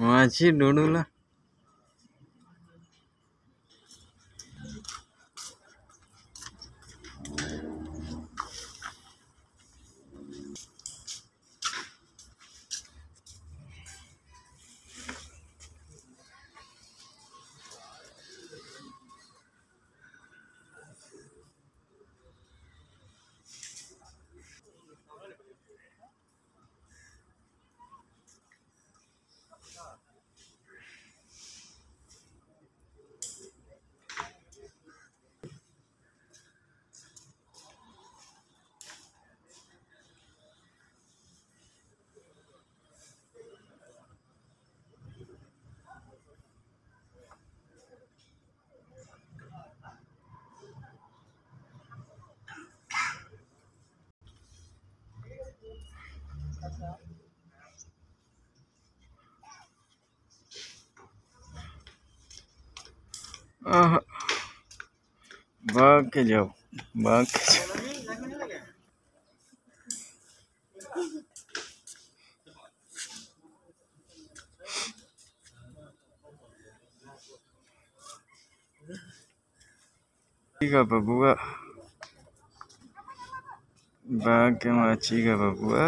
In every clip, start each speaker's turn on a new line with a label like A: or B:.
A: Masih dulu lah. आह भाग के जाओ भाग के ठीक है बबुआ भाग के मैं ठीक है बबुआ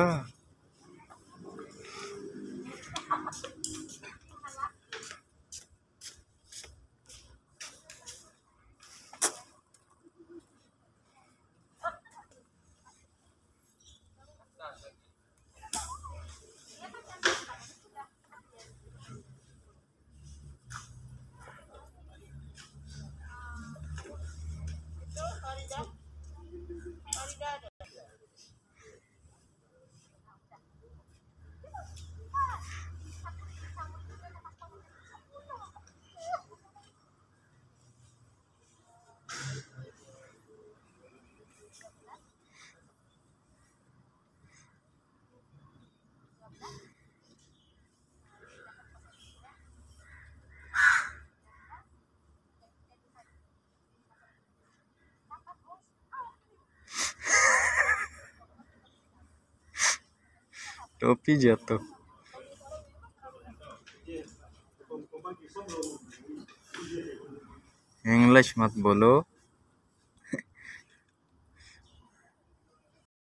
A: Florida टोपी जतो इंग्लिश मत बोलो